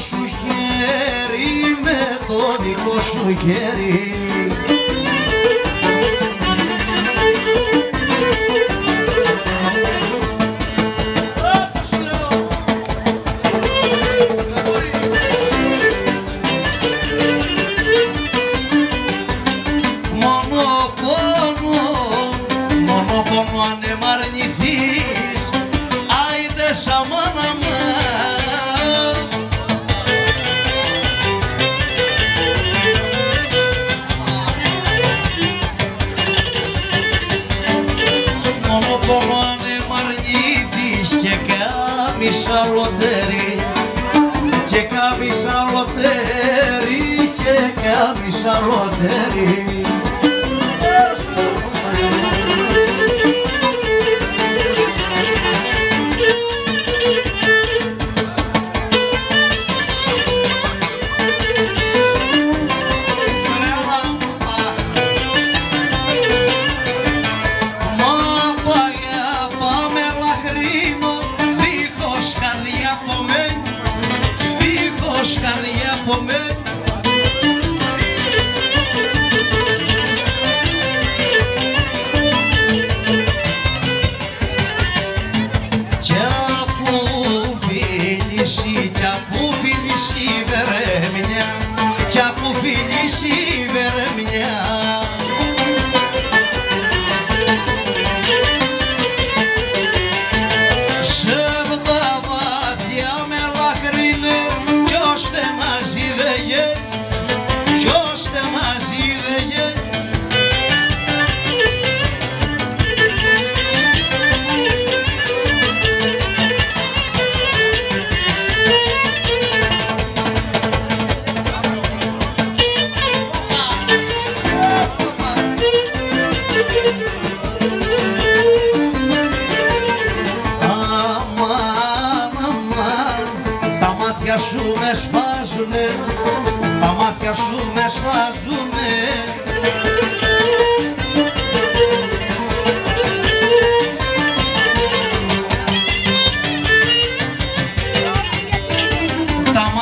σου χέρι, με το δικό σου χέρι. καρδιά από μένα.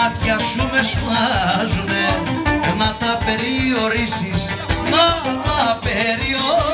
μάτια σου με σφάζουνε. Να τα περιορίσεις, να τα περιορίσεις.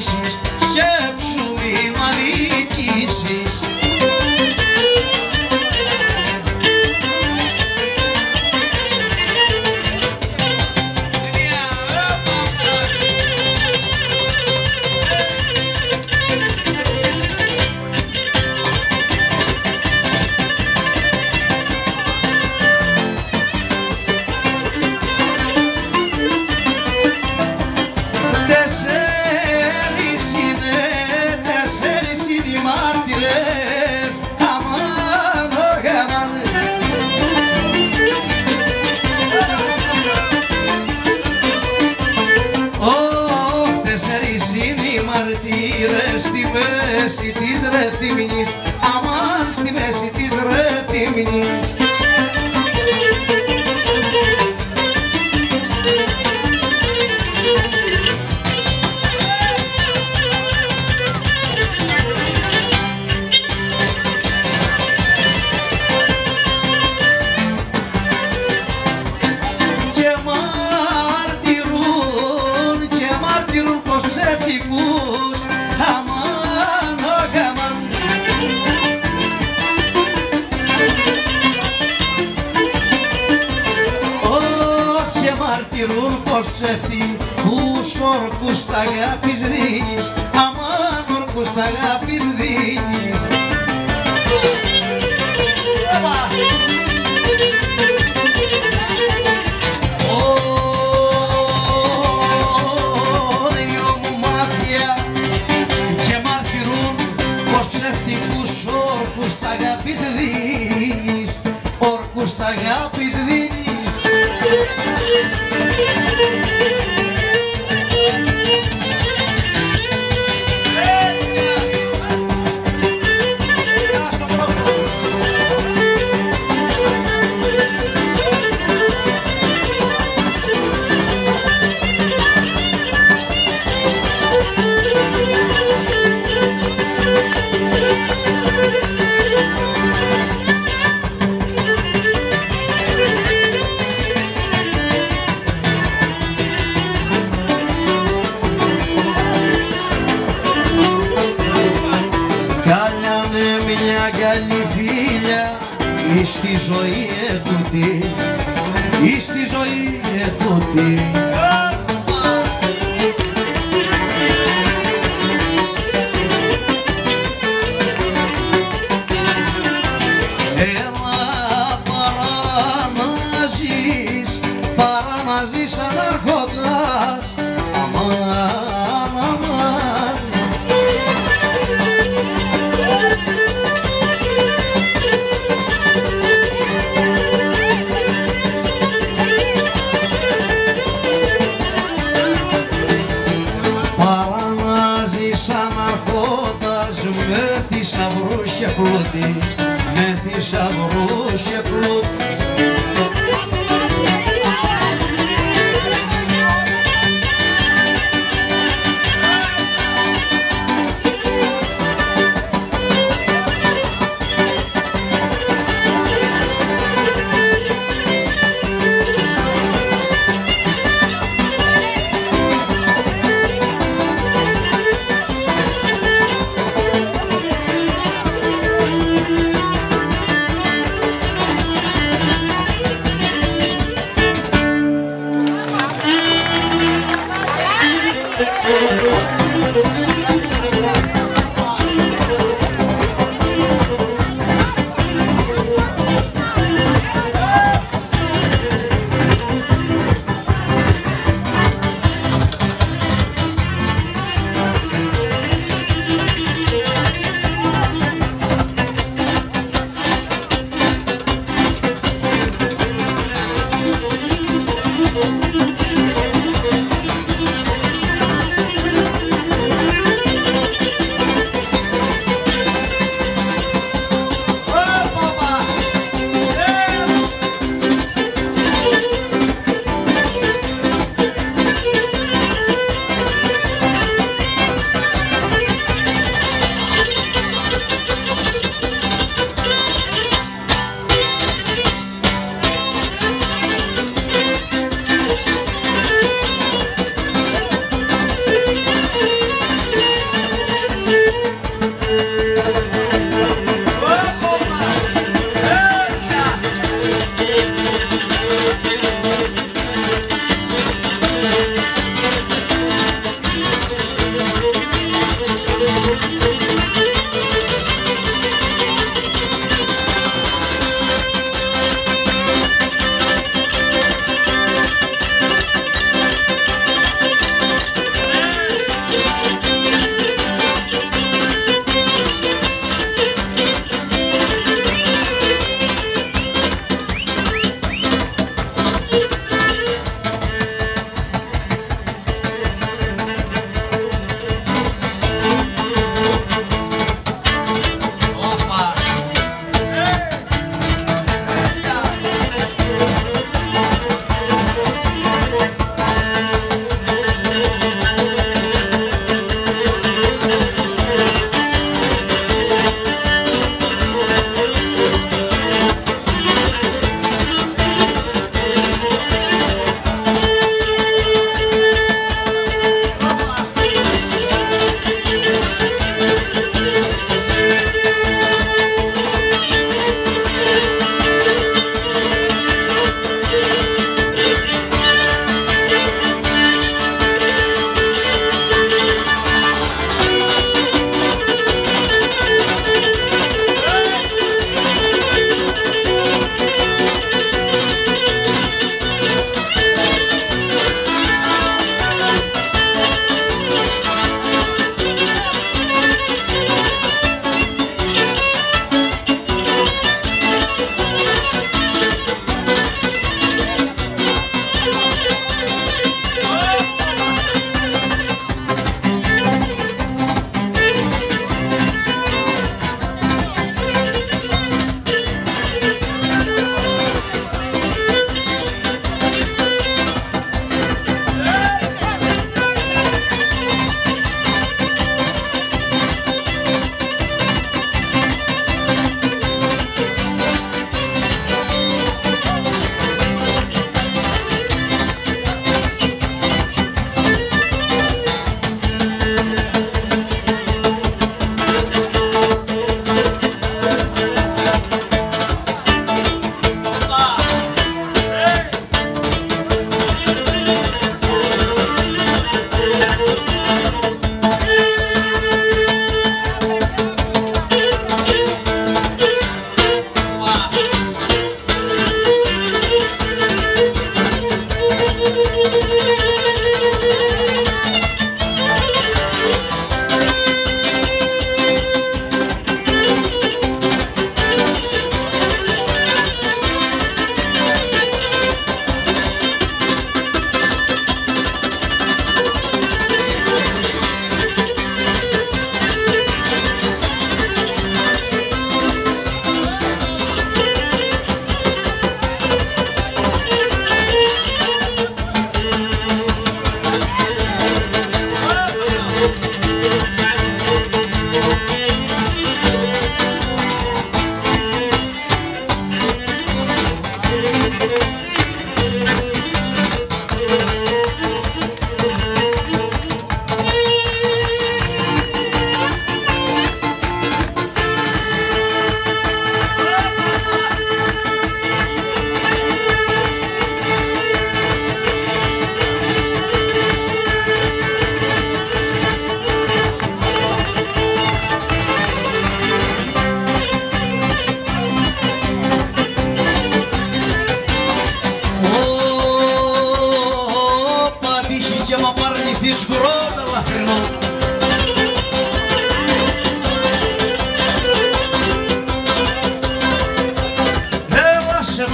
Krishna. Αγάπης δίνεις όρκους τ' αγάπης δίνεις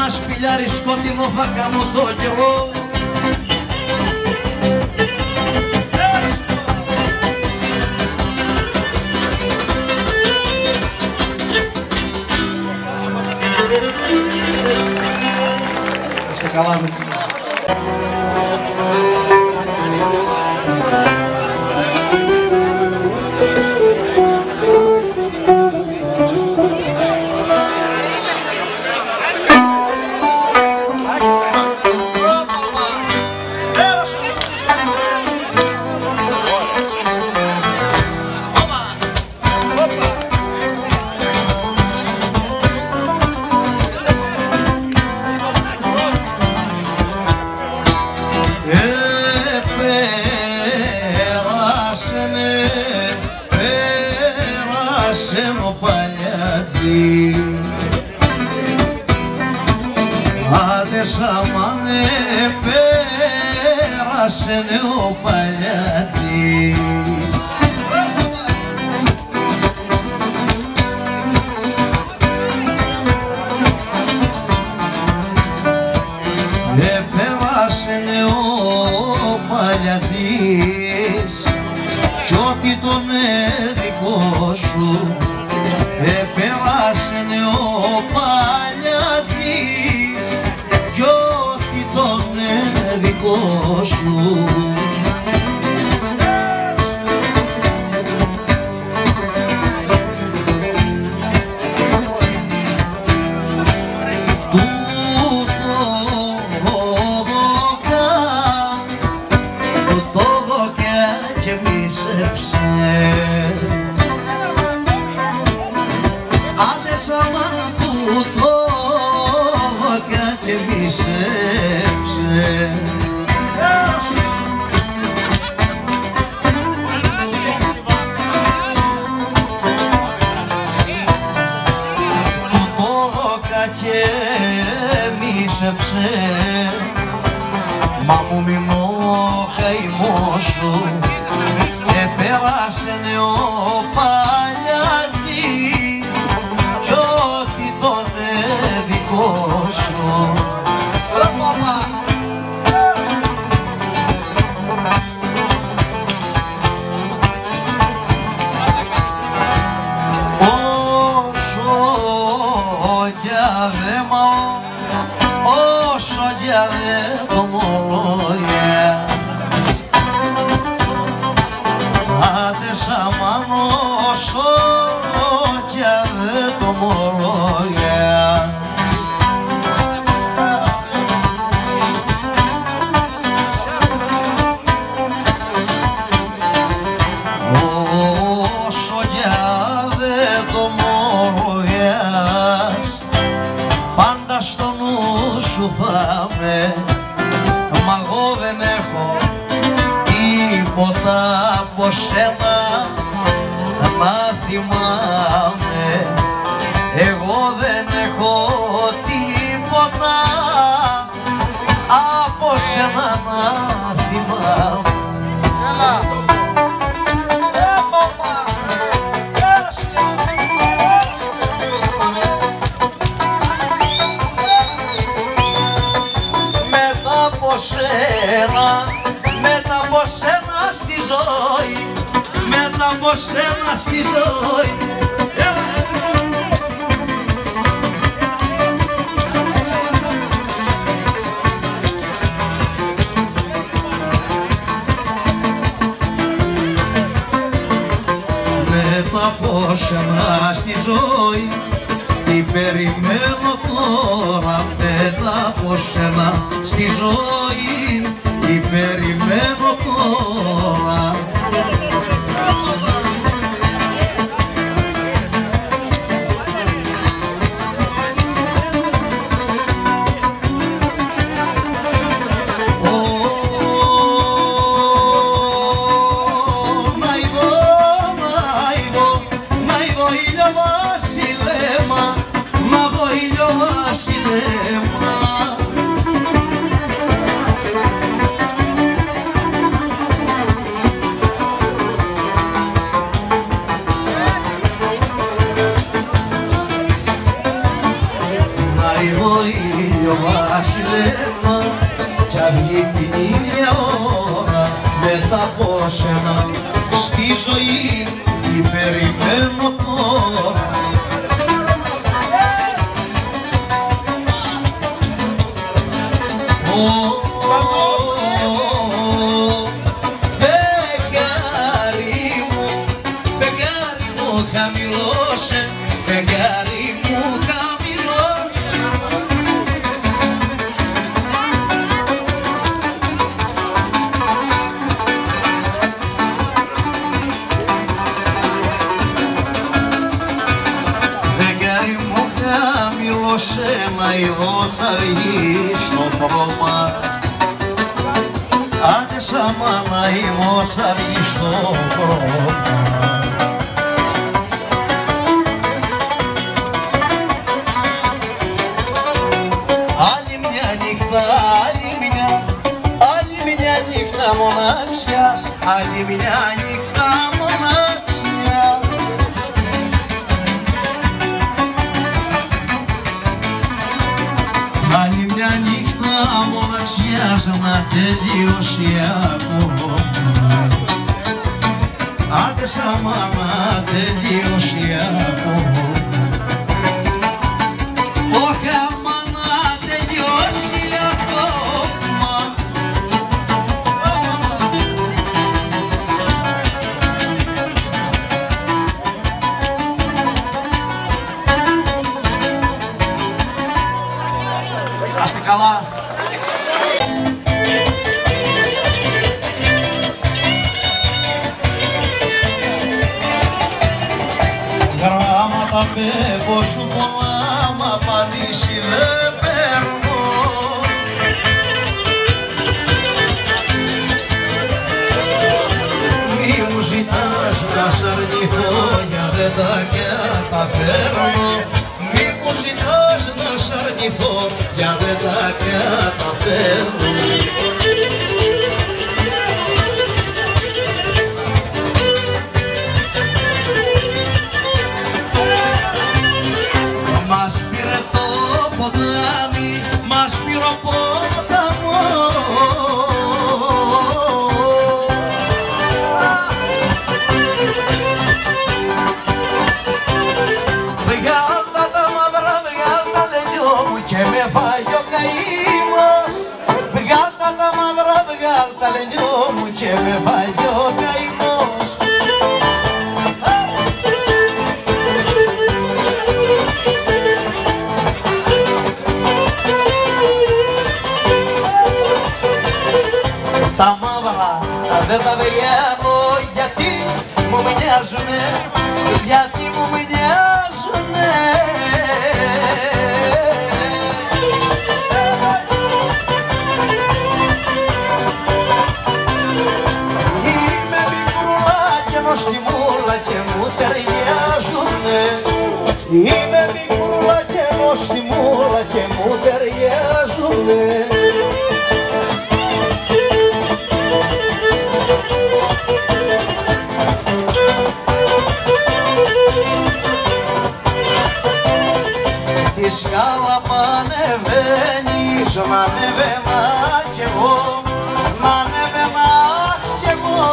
ένα σπηλιάρι σκότεινο θα κάνω το médico. σένα, μετά από σένα στη ζωή, μετά από σένα στη ζωή. Μετά στη ζωή, τι περιμένω τώρα, μετά από σένα στη ζωή. Ή περιμένω εγώ ήλιο βασιλεύμα κι αυγή την ίδια ώρα μετά από σένα στη ζωή τι περιμένω τώρα Άλλη μια νύχτα μοναξιάς να τελειώσει ακόμα. Άντε σαν μάνα τελειώσει ακόμα. Ποτάμι, μας πήρε ο ποταμό Βγάλτα τα μαύρα, βγάλτα λεγιό μου και με φάει ο καημός. Βγάλτα τα μαύρα, βγάλτα λεγιό μου και με φάει δεν τα βγαίνω γιατί μου μοιάζουνε, ανεβαίνεις, να ανεβαίνα κι εγώ, να ανεβαίνα κι εγώ.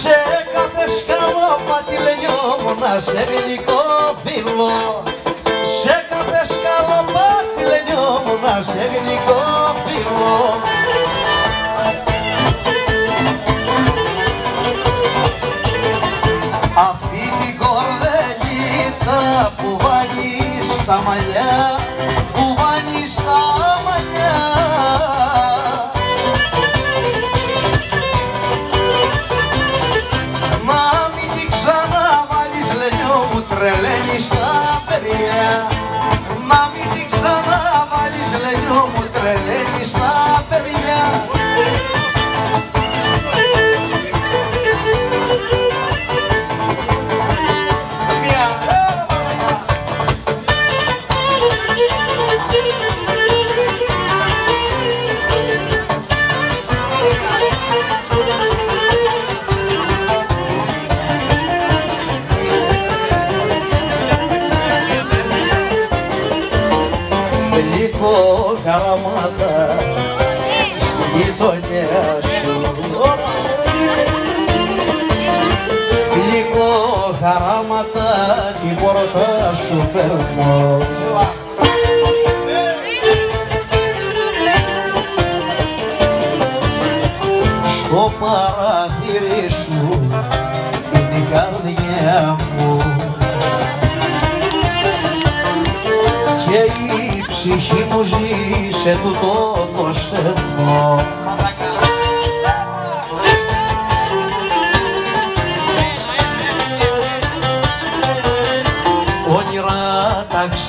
Σε κάθε σκαλόπατη λενιόμουνα σε γλυκό φίλο Σε κάθε σκαλοπάτι λενιόμουνα σε γλυκό φίλο που βάνει στα μαλλιά χορτά σου περνώ Στο παράθυρι σου είναι η καρδιά μου. Και η ψυχή μου ζει σε τούτο το στενό.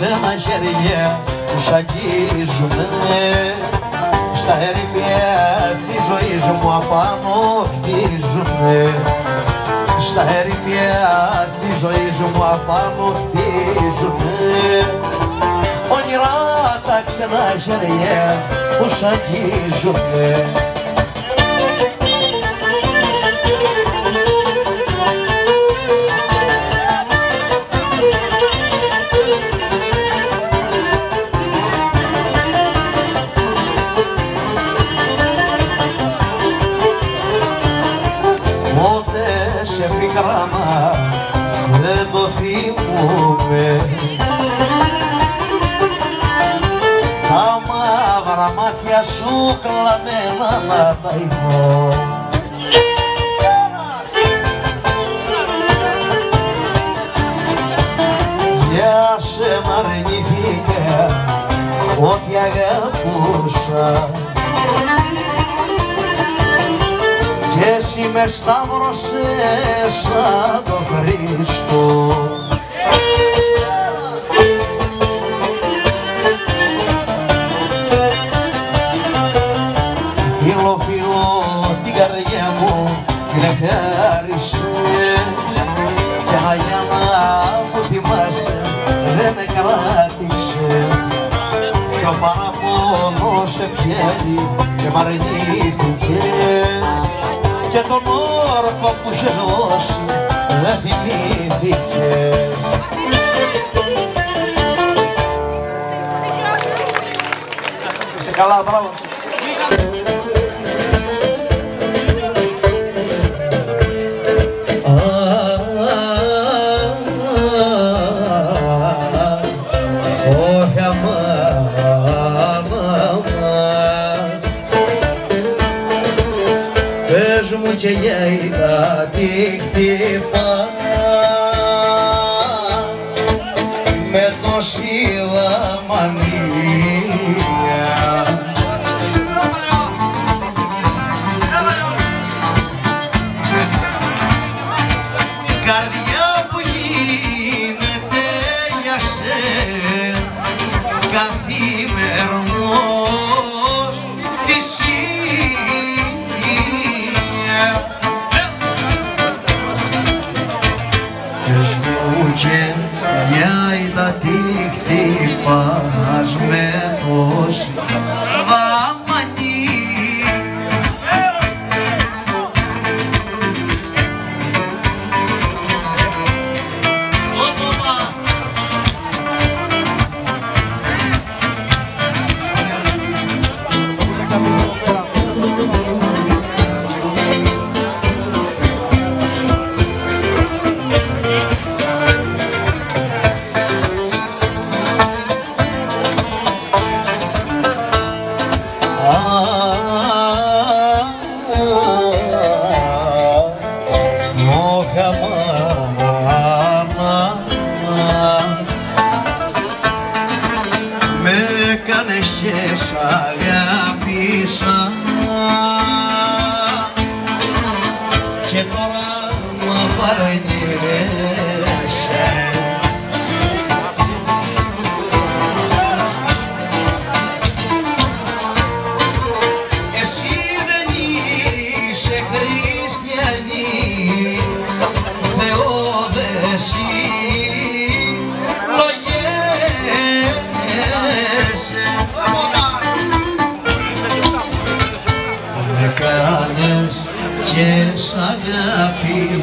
ξένα χέρια τους αγγίζουνε. Στα ερημιά της ζωής μου απάνω χτίζουνε στα ερημιά της ζωής μου απάνω χτίζουνε όνειρά τα ξένα χέρια τους αγγίζουνε. είχες δώσει να θυμήθηκες Είστε καλά, μπράβο. ver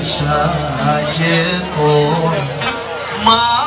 شاجي طور ما